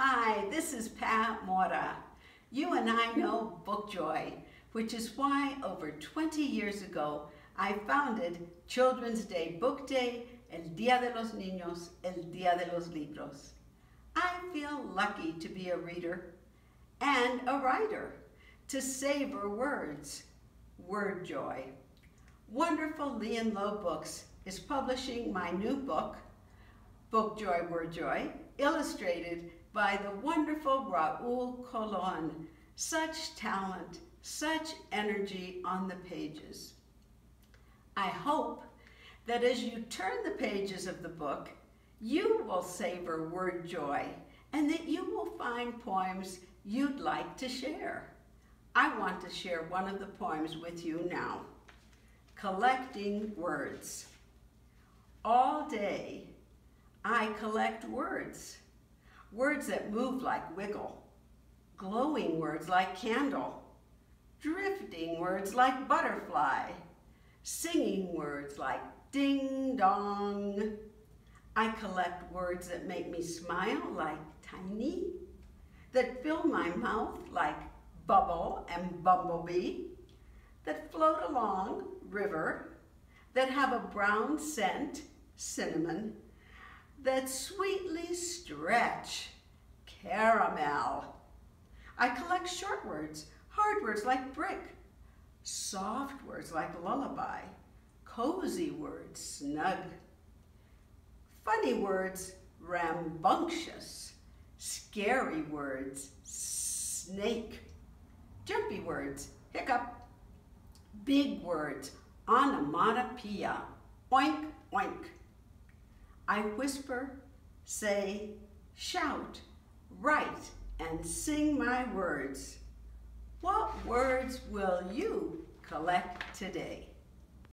Hi, this is Pat Mora. You and I know Book Joy, which is why over 20 years ago I founded Children's Day Book Day, El Día de los Niños, El Día de los Libros. I feel lucky to be a reader and a writer, to savor words, word joy. Wonderful Lee and Low Books is publishing my new book, Book Joy, Word Joy, illustrated by the wonderful Raúl Colón. Such talent, such energy on the pages. I hope that as you turn the pages of the book, you will savor word joy and that you will find poems you'd like to share. I want to share one of the poems with you now. Collecting Words. All day, I collect words words that move like wiggle, glowing words like candle, drifting words like butterfly, singing words like ding dong. I collect words that make me smile like tiny, that fill my mouth like bubble and bumblebee, that float along river, that have a brown scent, cinnamon, that sweetly stretch, caramel. I collect short words, hard words like brick, soft words like lullaby, cozy words, snug, funny words, rambunctious, scary words, snake, jumpy words, hiccup, big words, onomatopoeia, oink, oink. I whisper, say, shout, write, and sing my words. What words will you collect today?